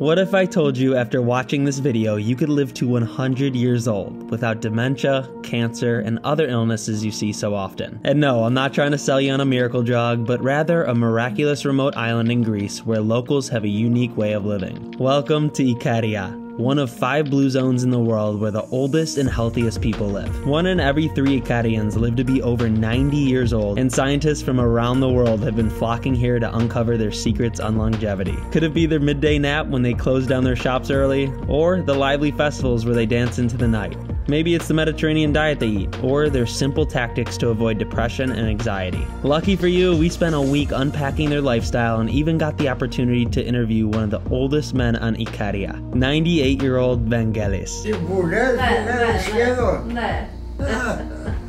What if I told you after watching this video you could live to 100 years old without dementia, cancer, and other illnesses you see so often? And no, I'm not trying to sell you on a miracle drug, but rather a miraculous remote island in Greece where locals have a unique way of living. Welcome to Ikaria, one of five blue zones in the world where the oldest and healthiest people live. One in every three Ikarians live to be over 90 years old, and scientists from around the world have been flocking here to uncover their secrets on longevity. Could it be their midday nap when they close down their shops early, or the lively festivals where they dance into the night? Maybe it's the Mediterranean diet they eat, or their simple tactics to avoid depression and anxiety. Lucky for you, we spent a week unpacking their lifestyle and even got the opportunity to interview one of the oldest men on Ikaria, 98 year old Vangelis.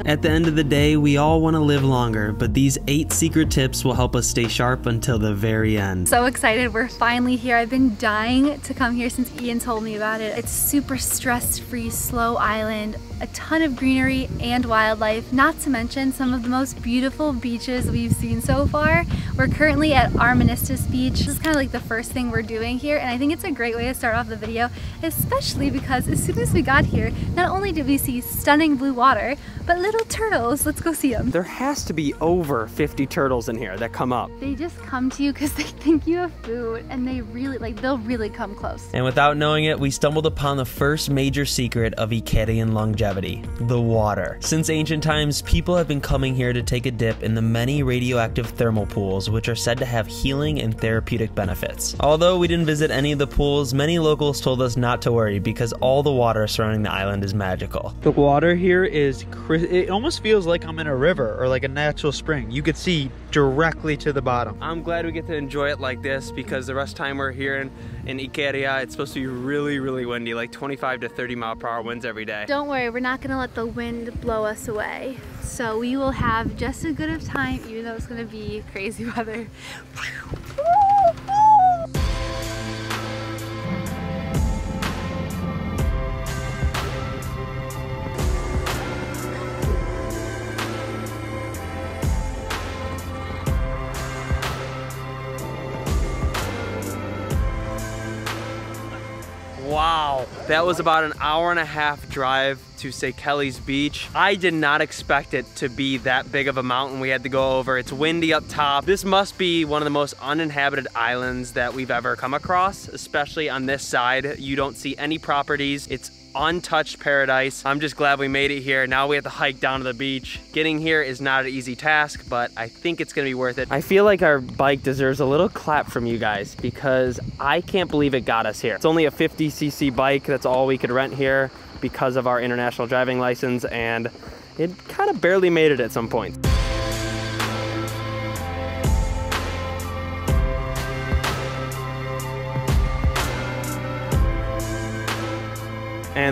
At the end of the day, we all want to live longer, but these eight secret tips will help us stay sharp until the very end. So excited, we're finally here. I've been dying to come here since Ian told me about it. It's super stress-free, slow island, a ton of greenery and wildlife, not to mention some of the most beautiful beaches we've seen so far. We're currently at Armenistis Beach. This is kind of like the first thing we're doing here, and I think it's a great way to start off the video, especially because as soon as we got here, not only did we see stunning blue water, but little turtles. Let's go see them. There has to be over 50 turtles in here that come up. They just come to you because they think you have food and they really, like, they'll really come close. And without knowing it, we stumbled upon the first major secret of Ikarian longevity, the water. Since ancient times, people have been coming here to take a dip in the many radioactive thermal pools, which are said to have healing and therapeutic benefits. Although we didn't visit any of the pools, many locals told us not to worry because all the water surrounding the island is magical. The water here is it almost feels like I'm in a river or like a natural spring. You could see directly to the bottom. I'm glad we get to enjoy it like this because the rest of the time we're here in, in Ikaria, it's supposed to be really, really windy, like 25 to 30 mile per hour winds every day. Don't worry, we're not gonna let the wind blow us away. So we will have just as good of time, even though it's gonna be crazy weather. that was about an hour and a half drive to Seychelles Beach. I did not expect it to be that big of a mountain we had to go over. It's windy up top. This must be one of the most uninhabited islands that we've ever come across, especially on this side. You don't see any properties. It's untouched paradise. I'm just glad we made it here. Now we have to hike down to the beach. Getting here is not an easy task, but I think it's gonna be worth it. I feel like our bike deserves a little clap from you guys because I can't believe it got us here. It's only a 50cc bike. That's all we could rent here because of our international driving license and it kind of barely made it at some point.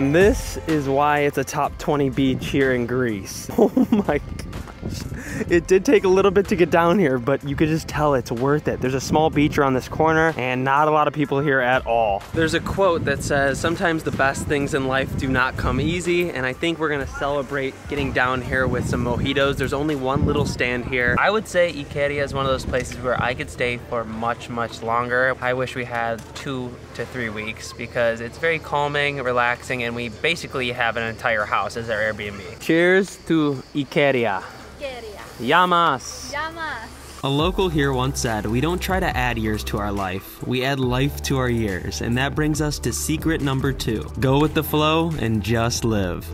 And this is why it's a top 20 beach here in Greece. Oh my it did take a little bit to get down here, but you could just tell it's worth it. There's a small beach around this corner and not a lot of people here at all. There's a quote that says, sometimes the best things in life do not come easy, and I think we're gonna celebrate getting down here with some mojitos. There's only one little stand here. I would say Ikaria is one of those places where I could stay for much, much longer. I wish we had two to three weeks because it's very calming, relaxing, and we basically have an entire house as our Airbnb. Cheers to Ikaria. Yamas. Yamas. A local here once said, we don't try to add years to our life, we add life to our years. And that brings us to secret number two. Go with the flow and just live.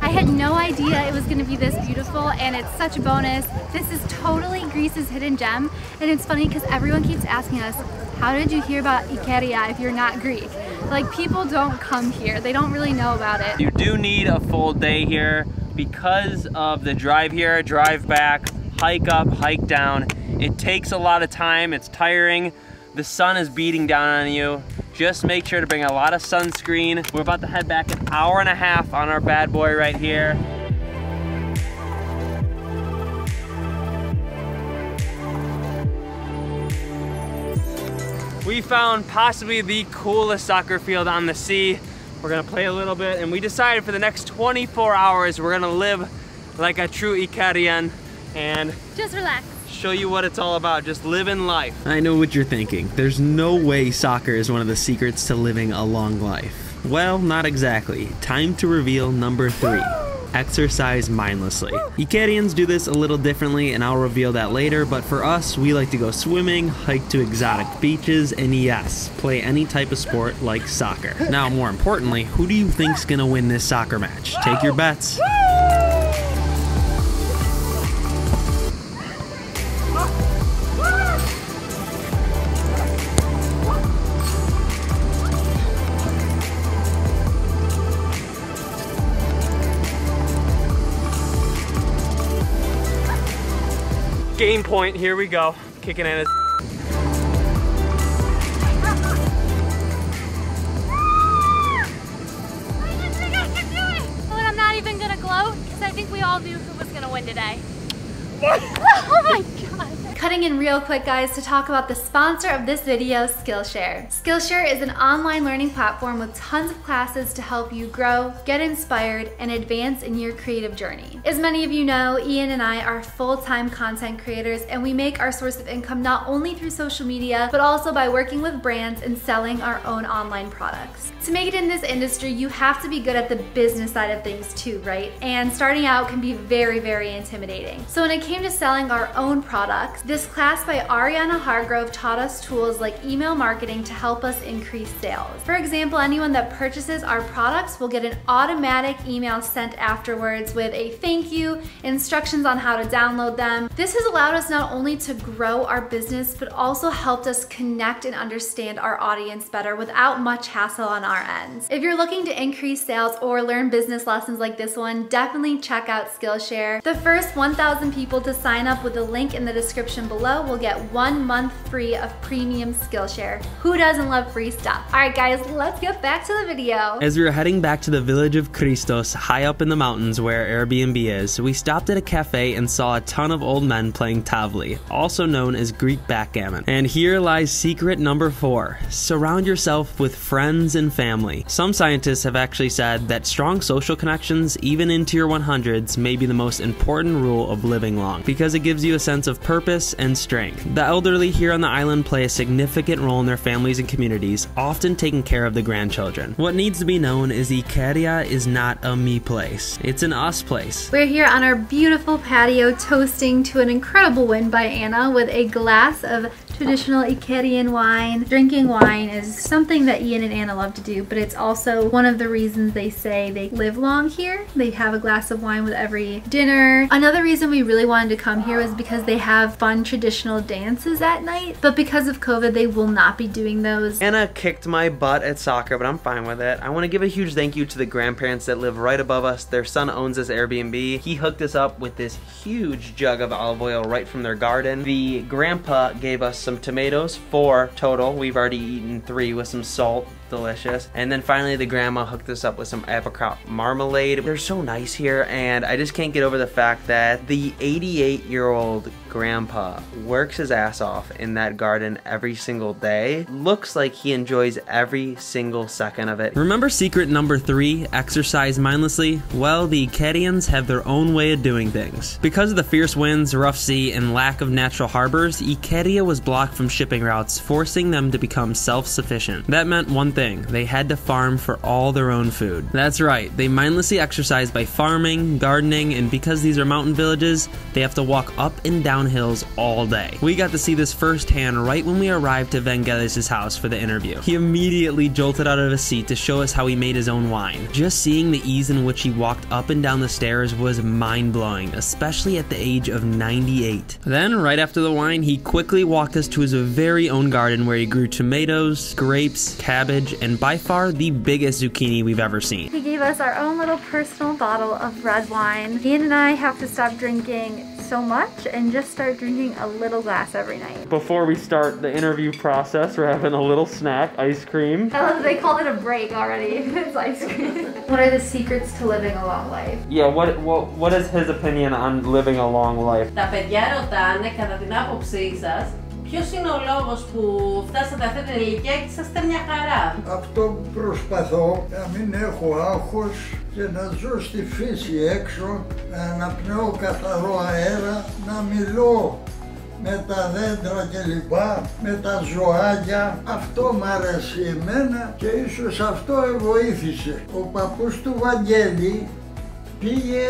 I had no idea it was gonna be this beautiful and it's such a bonus. This is totally Greece's hidden gem and it's funny because everyone keeps asking us, how did you hear about Ikaria if you're not Greek? Like people don't come here. They don't really know about it. You do need a full day here because of the drive here, drive back, hike up, hike down. It takes a lot of time. It's tiring. The sun is beating down on you. Just make sure to bring a lot of sunscreen. We're about to head back an hour and a half on our bad boy right here. We found possibly the coolest soccer field on the sea. We're gonna play a little bit and we decided for the next 24 hours we're gonna live like a true Icarian and Just relax. show you what it's all about, just living life. I know what you're thinking. There's no way soccer is one of the secrets to living a long life. Well, not exactly. Time to reveal number three. Exercise mindlessly. Icarians do this a little differently, and I'll reveal that later, but for us, we like to go swimming, hike to exotic beaches, and yes, play any type of sport like soccer. Now, more importantly, who do you think's gonna win this soccer match? Take your bets. Game point, here we go. Kicking in his I'm not even gonna gloat because I think we all knew who was gonna win today. oh my god. Cutting in real quick guys to talk about the sponsor of this video, Skillshare. Skillshare is an online learning platform with tons of classes to help you grow, get inspired, and advance in your creative journey. As many of you know, Ian and I are full-time content creators and we make our source of income not only through social media, but also by working with brands and selling our own online products. To make it in this industry, you have to be good at the business side of things too, right? And starting out can be very, very intimidating. So when it came to selling our own products, this class by Ariana Hargrove taught us tools like email marketing to help us increase sales. For example, anyone that purchases our products will get an automatic email sent afterwards with a thank you, instructions on how to download them. This has allowed us not only to grow our business, but also helped us connect and understand our audience better without much hassle on our ends. If you're looking to increase sales or learn business lessons like this one, definitely check out Skillshare. The first 1,000 people to sign up with the link in the description below will get one month free of premium Skillshare. Who doesn't love free stuff? All right, guys, let's get back to the video. As we were heading back to the village of Christos, high up in the mountains where Airbnb is, we stopped at a cafe and saw a ton of old men playing tavli, also known as Greek backgammon. And here lies secret number four surround yourself with friends and family. Some scientists have actually said that strong social connections, even into your 100s, may be the most important rule of living long because it gives you a sense of purpose and strength. The elderly here on the island play a significant role in their families and communities, often taking care of the grandchildren. What needs to be known is Icaria is not a me place, it's an us place. We're here on our beautiful patio toasting to an incredible win by Ana with a glass of traditional Icarian wine. Drinking wine is something that Ian and Ana love to do, but it's also one of the reasons they say they live long here. They have a glass of wine with every dinner. Another reason we really wanted to come here was because they have fun traditional dances at night, but because of COVID, they will not be doing those. Ana kicked my butt at soccer, but I'm fine with it. I want to give a huge thank you to the grandparents that live right above us. Their son owns this Airbnb. He hooked us up with this huge jug of olive oil right from their garden. The grandpa gave us some tomatoes, four total. We've already eaten three with some salt. Delicious. And then finally, the grandma hooked us up with some apricot marmalade. They're so nice here, and I just can't get over the fact that the 88 year old grandpa works his ass off in that garden every single day. Looks like he enjoys every single second of it. Remember secret number three, exercise mindlessly? Well, the Icarians have their own way of doing things. Because of the fierce winds, rough sea, and lack of natural harbors, Icaria was blocked from shipping routes, forcing them to become self-sufficient. That meant one thing, they had to farm for all their own food. That's right, they mindlessly exercise by farming, gardening, and because these are mountain villages, they have to walk up and down hills all day. We got to see this firsthand right when we arrived to Vangelis' house for the interview. He immediately jolted out of his seat to show us how he made his own wine. Just seeing the ease in which he walked up and down the stairs was mind-blowing, especially at the age of 98. Then, right after the wine, he quickly walked us to his very own garden where he grew tomatoes, grapes, cabbage, and by far the biggest zucchini we've ever seen. He gave us our own little personal bottle of red wine. Ian and I have to stop drinking so much and just start drinking a little glass every night. Before we start the interview process, we're having a little snack, ice cream. I love that they called it a break already. it's ice cream. What are the secrets to living a long life? Yeah, what what what is his opinion on living a long life? Τα παιδιά ρωτάνε κατά την άποψή σας Ποιος είναι ο λόγος που φτάσατε αυτή την ηλικία και είσαστε μια χαρά; Αυτό που προσπαθώ να μην έχω άγχος και να ζω στη φύση έξω, να αναπνέω καθαρό αέρα, να μιλώ με τα δέντρα κλπ, με τα ζωάκια. Αυτό μ' άρεσε εμένα και ίσως αυτό βοήθησε. Ο παππούς του Βαγγέλη πήγε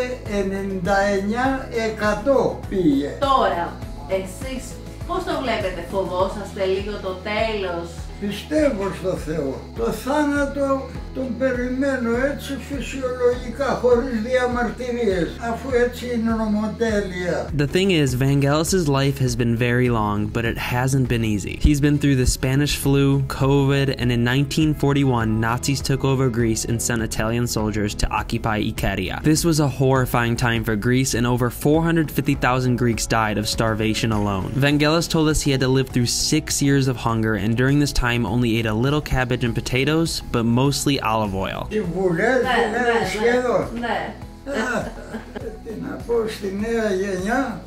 99% πήγε. Τώρα, εσείς πώς το βλέπετε, φοβόσαστε λίγο το τέλος; Πιστεύω στο Θεό. Το θάνατο τον περιμένω έτσι φυσιολογικά, χωρίς διαμαρτυρίες, αφού έτσι είναι νομοτέλεια. The thing is, Vangelis's life has been very long, but it hasn't been easy. He's been through the Spanish flu, COVID, and in 1941, Nazis took over Greece and sent Italian soldiers to occupy Ikeria. This was a horrifying time for Greece, and over 450,000 Greeks died of starvation alone. Vangelis told us he had to live through six years of hunger, and during this time only ate a little cabbage and potatoes, but mostly olive oil. Συμβουλές Ναι, δεν ναι, είναι σχεδόν. ναι. ναι. Α, Τι να πω στη νέα γενιά,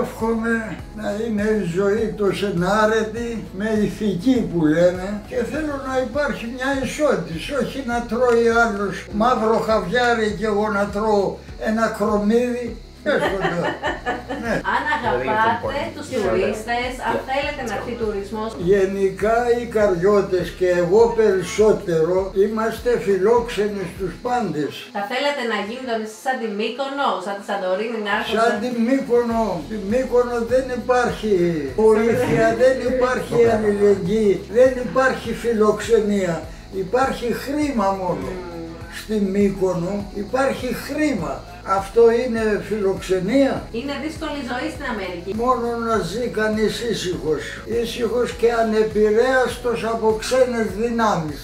εύχομαι να είναι η ζωή τους ενάρετη, με ηθική που λένε και θέλω να υπάρχει μια ισότητα, όχι να τρώει άλλος μαύρο χαβιάρι και εγώ να τρώω ένα κρομίδι. Εύχομαι. Ναι. Αν αγαπάτε τους τουρίστες, αν θέλετε να έρθει τουρισμός, Γενικά οι καριώτες και εγώ περισσότερο είμαστε φιλόξενοι στους πάντες. θα θέλετε να γίνει το νησί σαν τη Μύκονο, σαν τη Σαντορίνη, να έρθουν Σαν τη Μύκονο, τη Μύκονο δεν υπάρχει βοήθεια, δεν υπάρχει αλληλεγγύη, δεν υπάρχει φιλοξενία. Υπάρχει χρήμα μόνο. Στη Μύκονο υπάρχει χρήμα. Αυτό είναι φιλοξενία. Είναι δύσκολη ζωή στην Αμερική. Μόνο να ζει και από.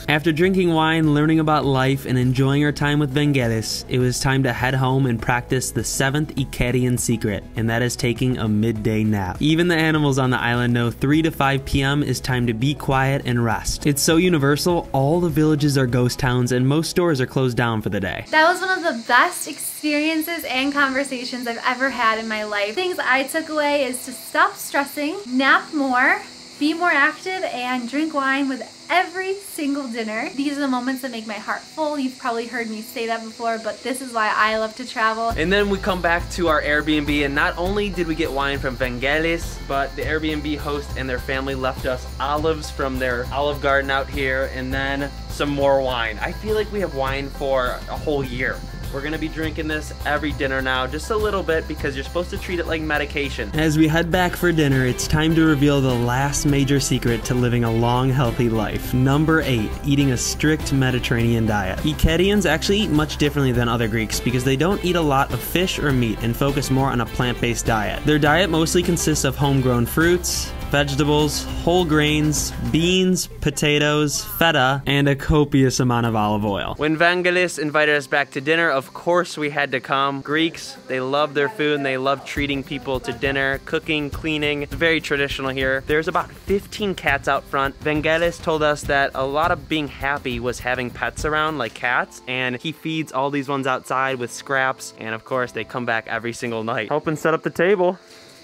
After drinking wine, learning about life, and enjoying our time with Vangelis, it was time to head home and practice the seventh Ikarian secret, and that is taking a midday nap. Even the animals on the island know 3 to 5 p.m. is time to be quiet and rest. It's so universal, all the villages are ghost towns, and most stores are closed down for the day. That was one of the best experiences and conversations I've ever had in my life. Things I took away is to stop stressing, nap more, be more active, and drink wine with every single dinner. These are the moments that make my heart full. You've probably heard me say that before, but this is why I love to travel. And then we come back to our Airbnb, and not only did we get wine from Vangelis, but the Airbnb host and their family left us olives from their olive garden out here, and then some more wine. I feel like we have wine for a whole year. We're gonna be drinking this every dinner now, just a little bit because you're supposed to treat it like medication. As we head back for dinner, it's time to reveal the last major secret to living a long, healthy life. Number eight, eating a strict Mediterranean diet. Ikarians actually eat much differently than other Greeks because they don't eat a lot of fish or meat and focus more on a plant based diet. Their diet mostly consists of homegrown fruits, vegetables, whole grains, beans, potatoes, feta, and a copious amount of olive oil. When Vangelis invited us back to dinner, of course we had to come. Greeks, they love their food and they love treating people to dinner, cooking, cleaning. It's very traditional here. There's about 15 cats out front. Vangelis told us that a lot of being happy was having pets around, like cats, and he feeds all these ones outside with scraps, and of course they come back every single night. Helping set up the table.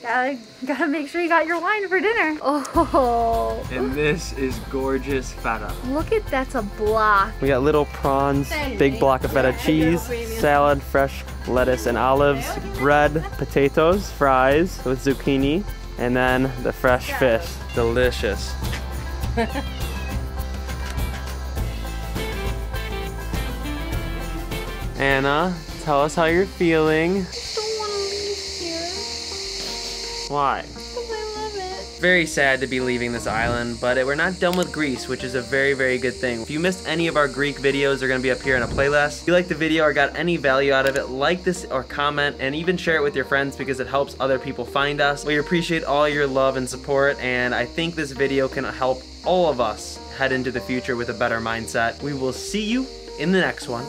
Gotta, gotta make sure you got your wine for dinner. Oh, And this is gorgeous feta. look at that's a block. We got little prawns, big block of feta cheese, salad, fresh lettuce and olives, bread, potatoes, fries with zucchini, and then the fresh fish. Delicious. Ana, tell us how you're feeling. Why? because I love it. Very sad to be leaving this island, but we're not done with Greece, which is a very, very good thing. If you missed any of our Greek videos, they're gonna be up here in a playlist. If you liked the video or got any value out of it, like this or comment, and even share it with your friends because it helps other people find us. We appreciate all your love and support, and I think this video can help all of us head into the future with a better mindset. We will see you in the next one.